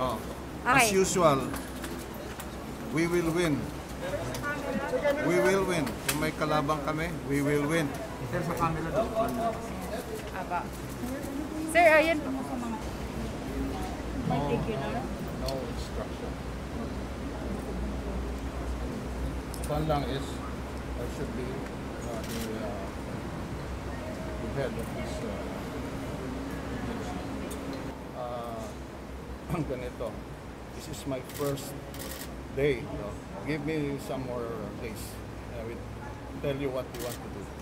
Oh. Okay. As usual, we will win. We will win. Kung may kalabang kami, we will win. Sir, sa camera daw. Aba. Sir, ayun po. No instruction. One lang is, I should be uh, the, uh, the head of this uh, ganito, this is my first day. No? Give me some more days. I will tell you what we want to do.